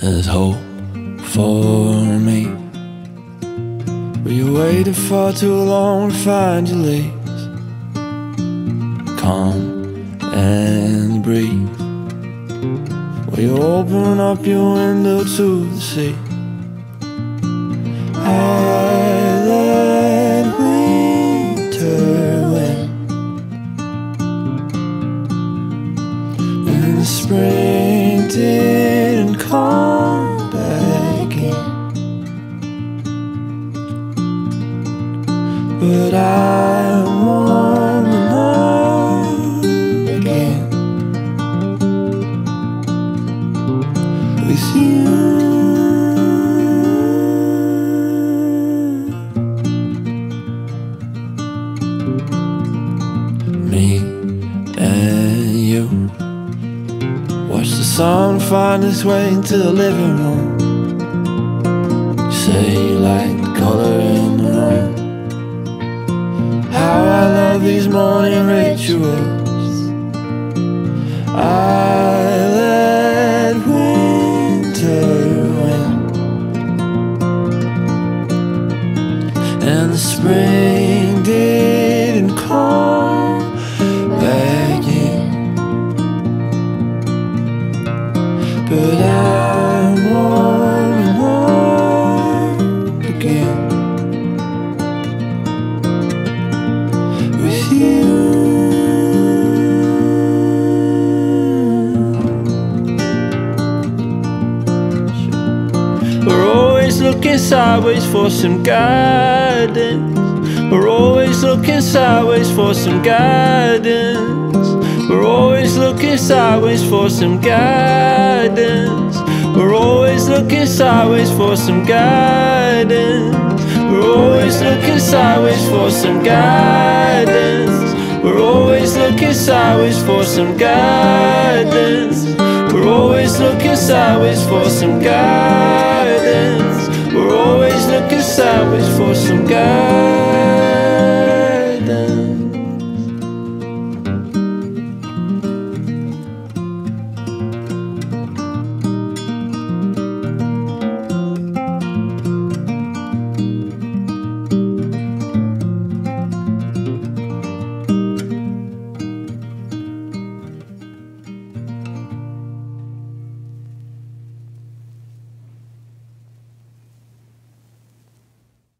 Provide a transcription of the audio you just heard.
hope for me. But you waited far too long to find your leaves. Calm and breathe. Will you open up your window to the sea? I let winter win. And the spring didn't But warming up again with you. Me and you watch the sun find its way into the living room. Love these morning rituals. I let winter win, and the spring didn't come We're always looking sideways for some guidance. We're always looking sideways for some guidance. We're always looking sideways for some guidance. We're always looking sideways for some guidance. We're always looking sideways for some guidance. We're always looking sideways for some guidance. We're always looking sideways for some guy.